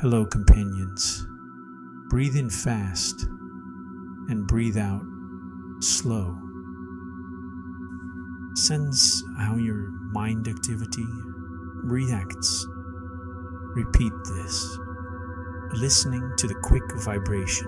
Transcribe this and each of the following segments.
Hello, companions. Breathe in fast and breathe out slow. Sense how your mind activity reacts. Repeat this, listening to the quick vibration.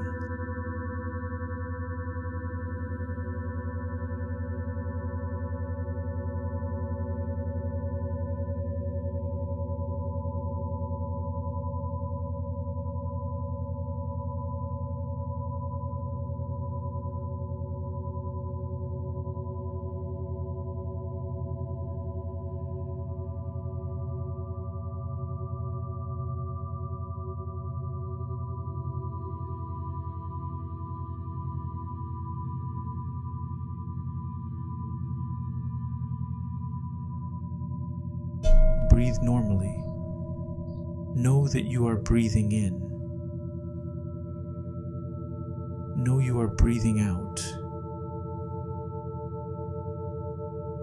Breathe normally, know that you are breathing in. Know you are breathing out.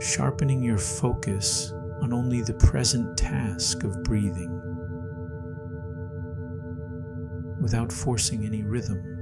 Sharpening your focus on only the present task of breathing without forcing any rhythm.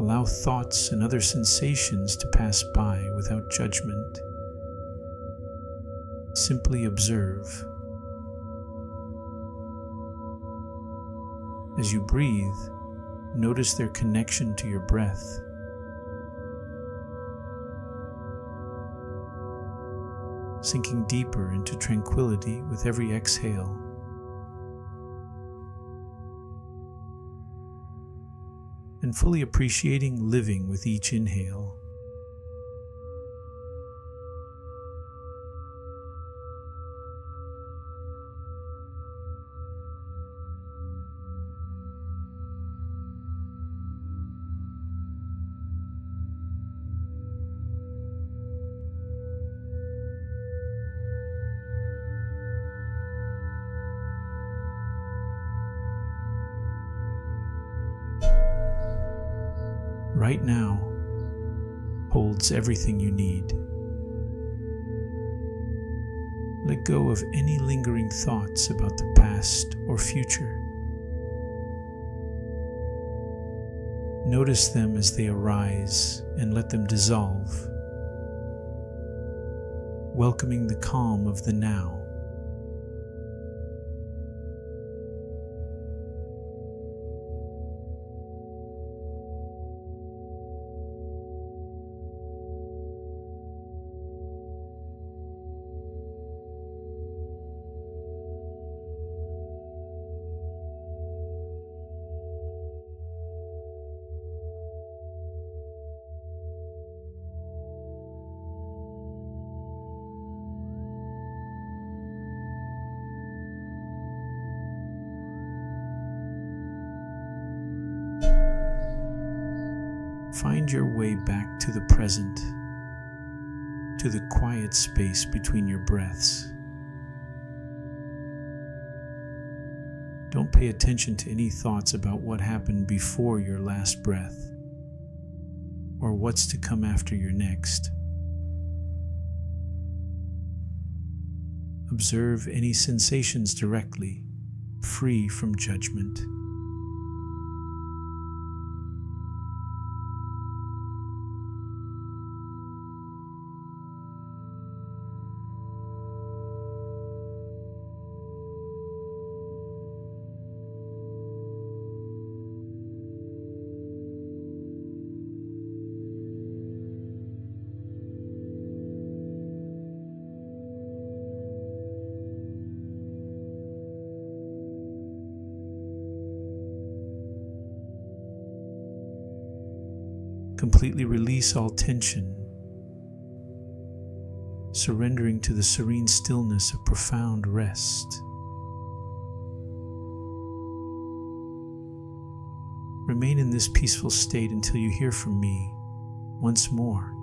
Allow thoughts and other sensations to pass by without judgment. Simply observe. As you breathe, notice their connection to your breath. Sinking deeper into tranquility with every exhale. And fully appreciating living with each inhale. Right now holds everything you need. Let go of any lingering thoughts about the past or future. Notice them as they arise and let them dissolve, welcoming the calm of the now. Find your way back to the present, to the quiet space between your breaths. Don't pay attention to any thoughts about what happened before your last breath or what's to come after your next. Observe any sensations directly, free from judgment. Completely release all tension, surrendering to the serene stillness of profound rest. Remain in this peaceful state until you hear from me once more.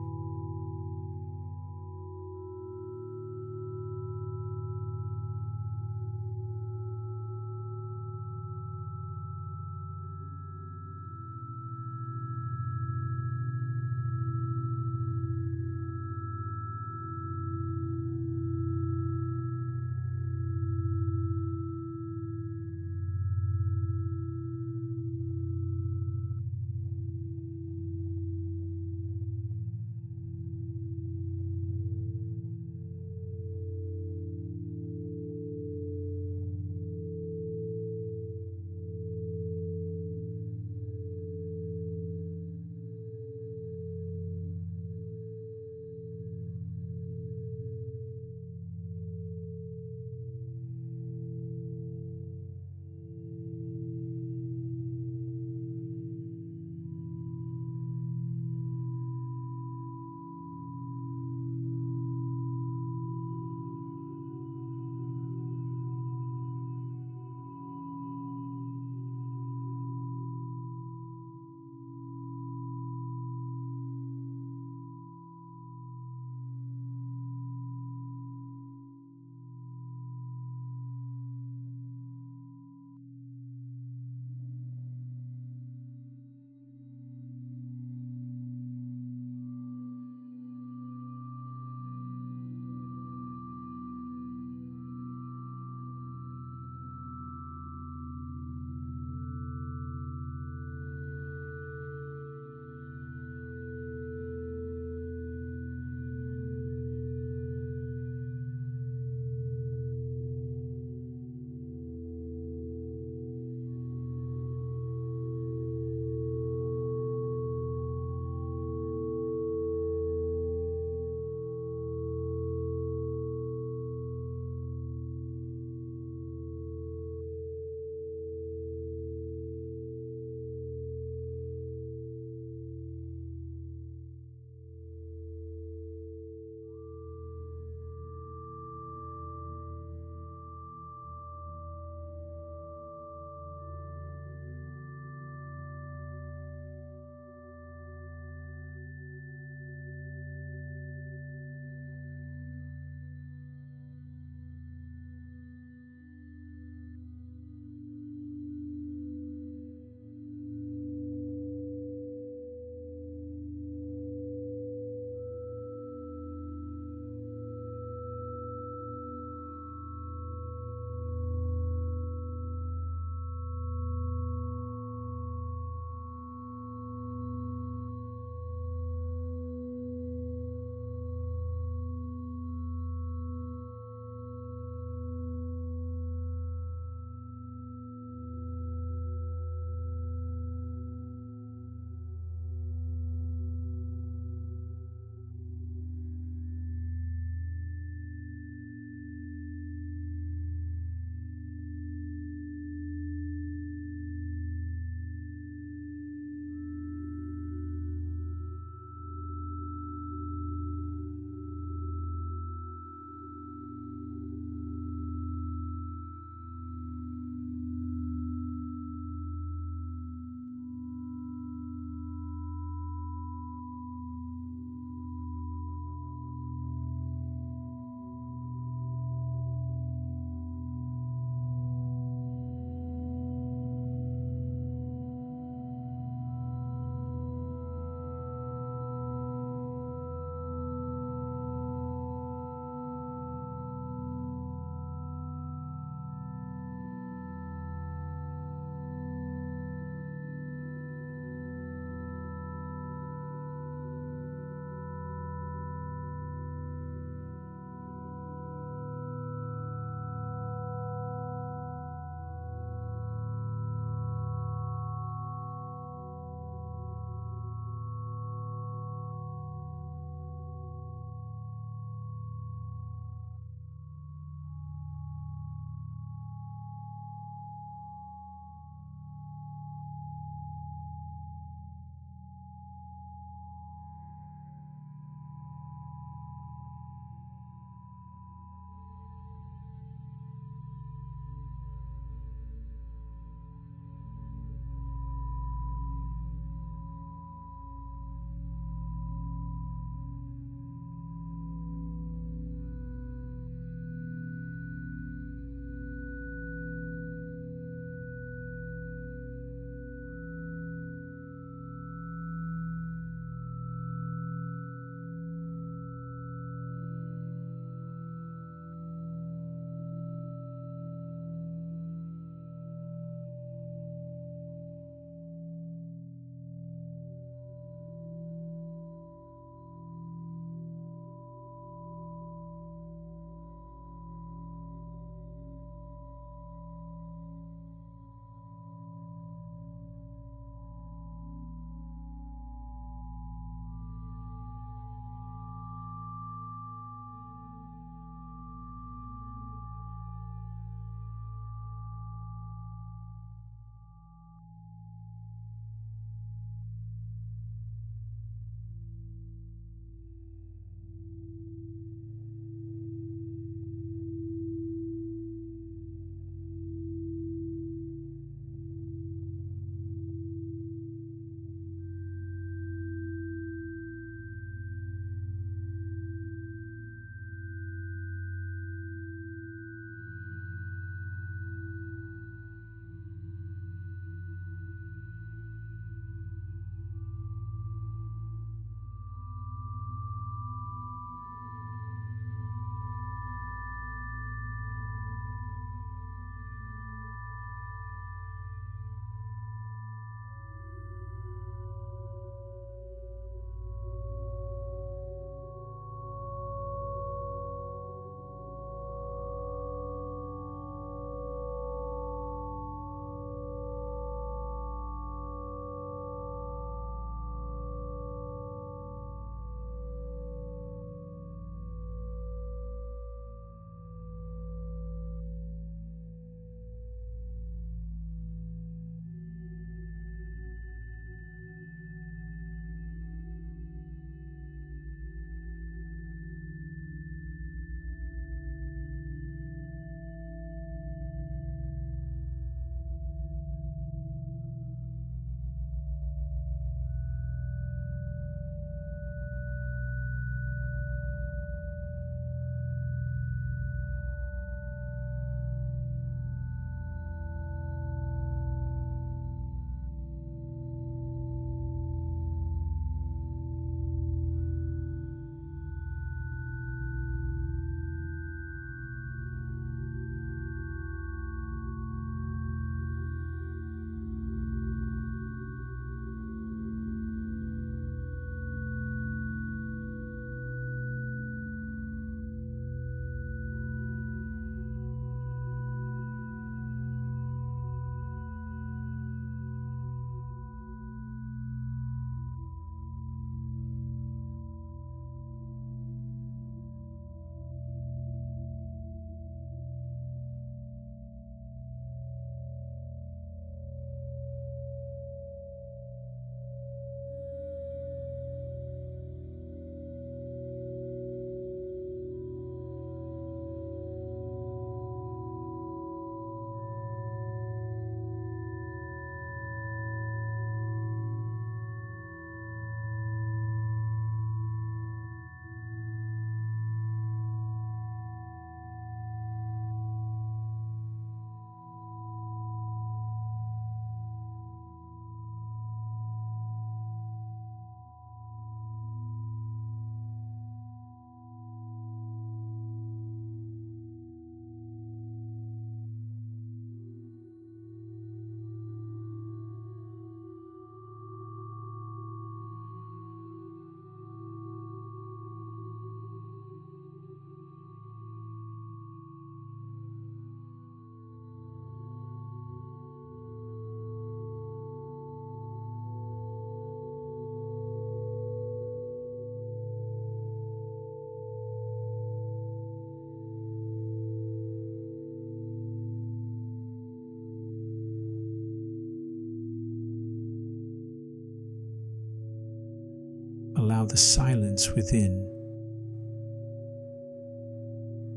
The silence within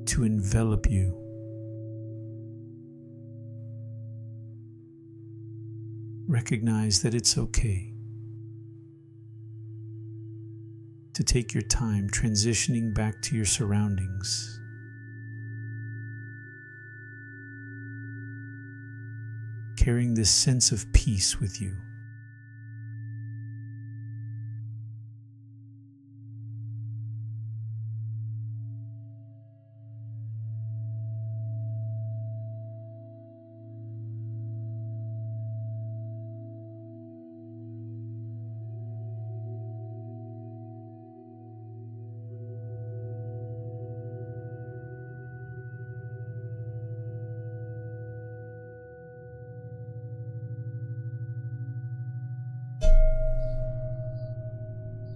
to envelop you. Recognize that it's okay to take your time transitioning back to your surroundings. Carrying this sense of peace with you.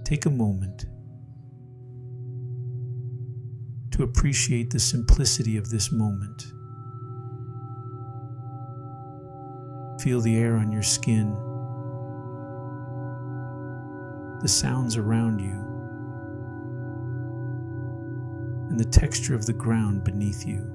Take a moment to appreciate the simplicity of this moment. Feel the air on your skin, the sounds around you, and the texture of the ground beneath you.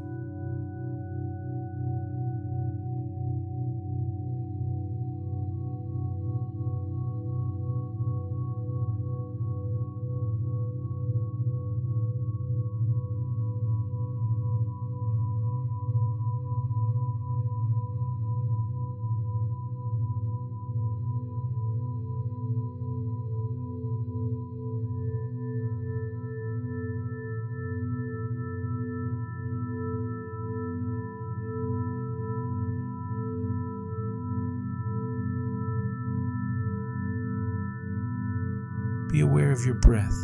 Be aware of your breath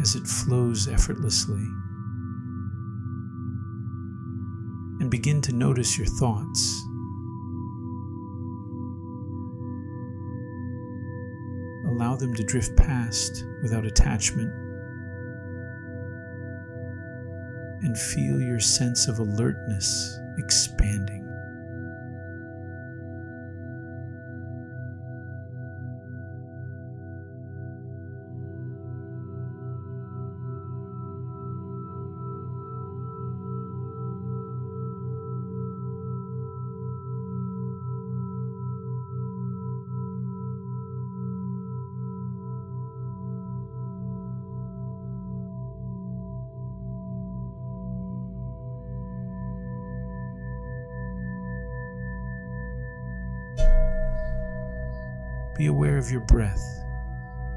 as it flows effortlessly. And begin to notice your thoughts. Allow them to drift past without attachment. And feel your sense of alertness expanding. Be aware of your breath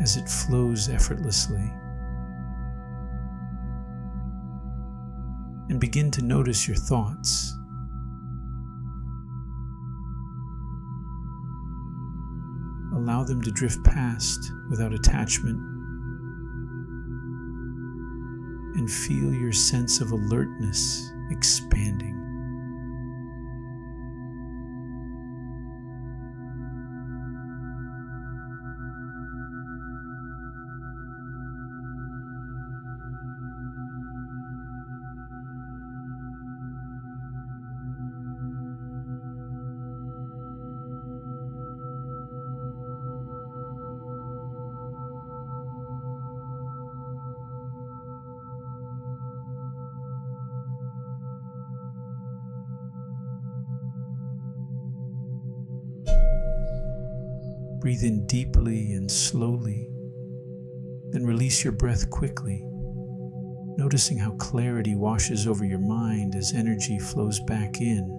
as it flows effortlessly. And begin to notice your thoughts. Allow them to drift past without attachment. And feel your sense of alertness expanding. Breathe in deeply and slowly, then release your breath quickly, noticing how clarity washes over your mind as energy flows back in.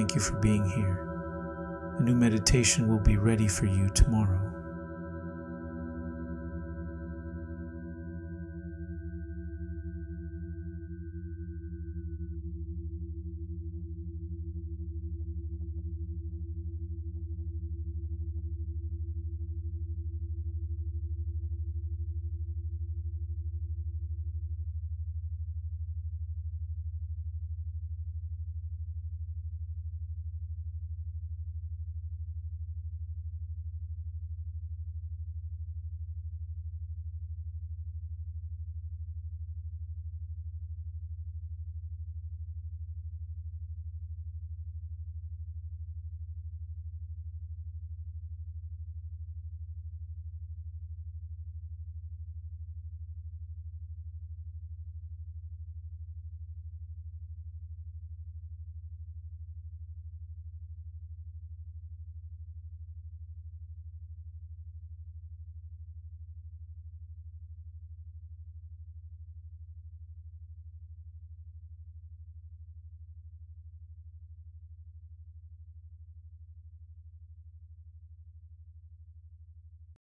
Thank you for being here A new meditation will be ready for you tomorrow.